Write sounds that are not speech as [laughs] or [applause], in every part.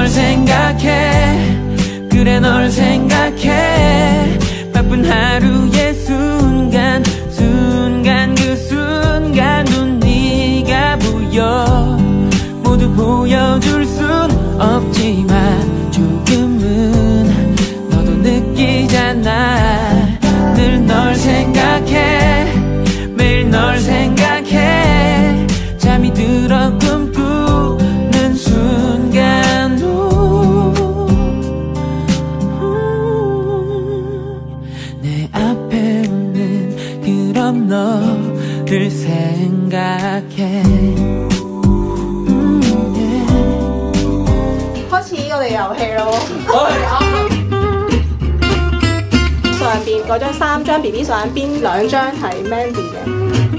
널 생각해. 그래 널 생각해. 바쁜 하루 遊戲咯。上邊嗰張三張 B B 相，邊兩張係 Mandy 嘅。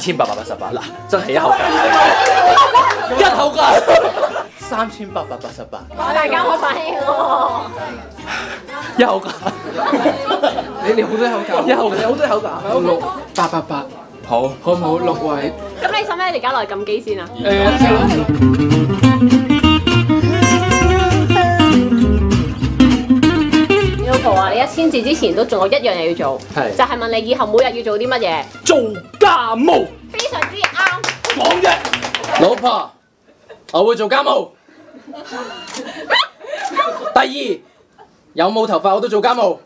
千八百八十八嗱，真係一口價，一口價，三千八百八十八，大家好反應喎！一口價，你哋好多口價，一口價你好多口價，六八八八，好，好唔好？六位，咁你使唔使而家落嚟撳機先啊？Yoko 一千字之前都仲有一樣嘢要做，係就係問你以後每日要做啲乜嘢。做家務，非常之啱。講啫，老婆，我會做家務。第二，有冇頭髮我都做家務。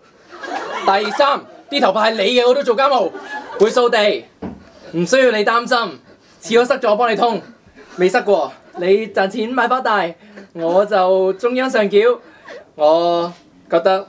第三，啲頭髮係你嘅我都做家務。會掃地，唔需要你擔心。廁所塞咗我幫你通，未塞過。你賺錢買包大，我就中央上繳。我覺得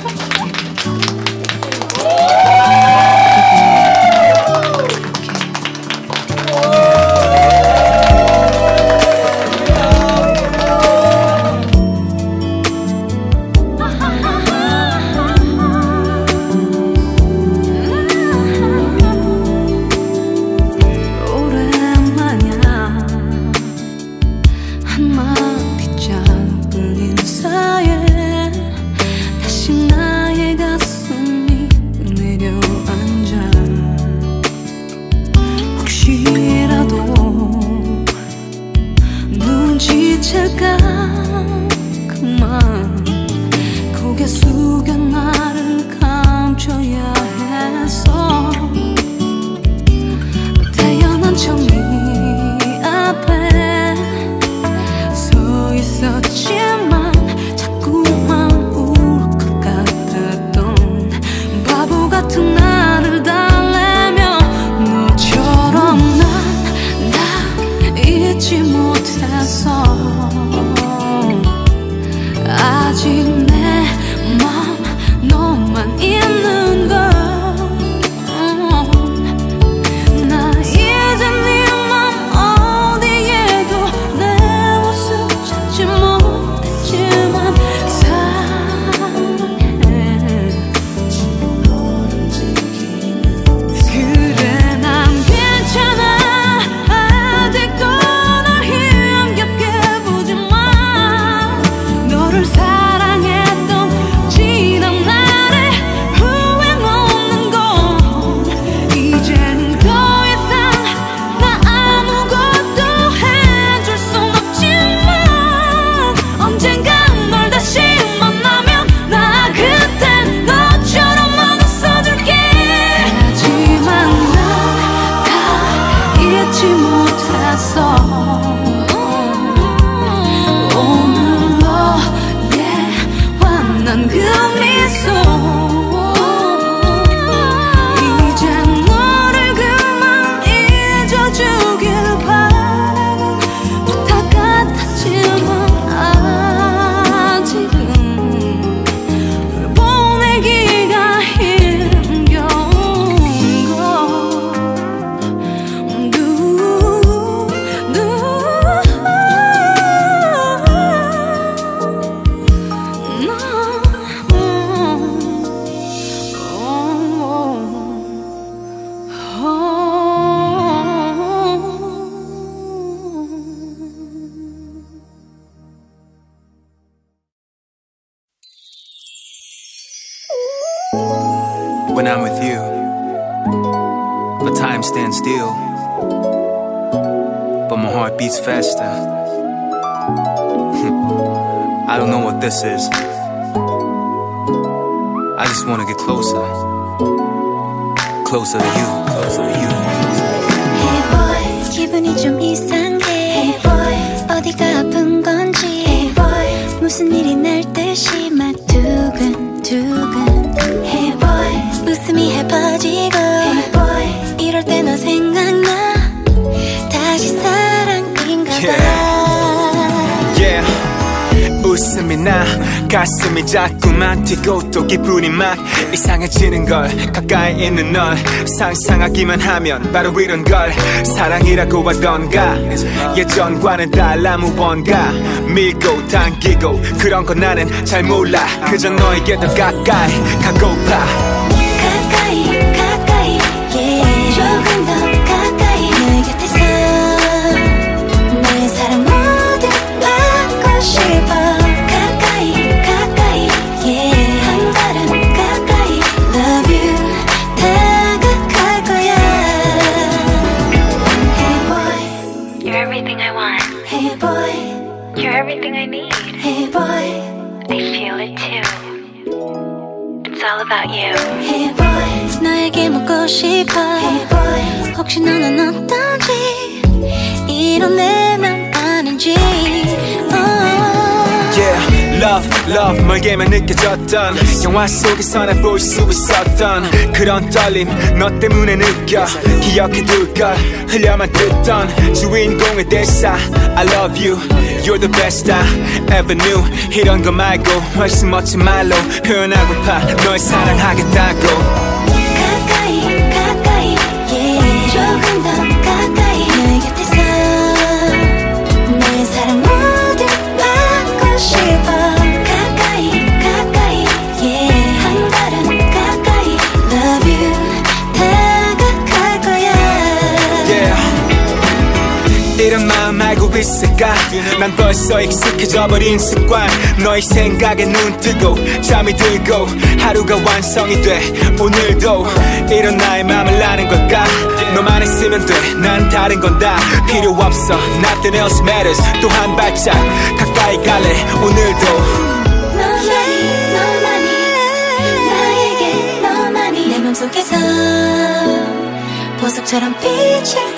야, 해서 태연한 청이 앞에 서 있었지만 자꾸만 울것 같던 바보 같은 나를 달래며 너처럼 난나 잊지 못해서 when I'm with you. But time stands still. But my heart beats faster. [laughs] I don't know what this is. I just wanna get closer. Closer to you. Closer to you. Hey boy, 기분이 좀 이상해. Hey boy, 어디가 아픈 건지. Hey boy, 무슨 일이 날 듯이 막 나 가슴이 자꾸만 뛰고 또 기분이 막 이상해지는 걸 가까이 있는 널 상상하기만 하면 바로 이런 걸 사랑이라고 하던가 예전과는 달라 무언가 밀고 당기고 그런 건 나는 잘 몰라 그저 너에게 더 가까이 가고파 가까이 everything I need. Hey boy I feel it too. It's all about you. Hey boy 너에게 묻고 싶어 Hey boy 혹시 너는 어떤지 이런 내 맘 아는지 oh. Yeah, Love, love 멀게만 느껴졌던 영화 속에서 나볼수 있었던 그런 떨림 너 때문에 느껴 기억해둘 걸 흘려만 듣던 주인공의 대사 I love you, you're the best I ever knew. 이런 거 말고 훨씬 멋진 말로 표현하고파 널 사랑하겠다고 이런 마음 알고 있을까? 난 벌써 익숙해져 버린 습관. 너의 생각에 눈 뜨고 잠이 들고 하루가 완성이 돼. 오늘도 이런 나의 마음을 아는 걸까? 너만 있으면 돼난 다른 건 다. 필요 없어. Nothing else matters. 또 한 발짝 가까이 갈래. 오늘도 너만이 너만이 내 맘속에서 보석처럼 빛을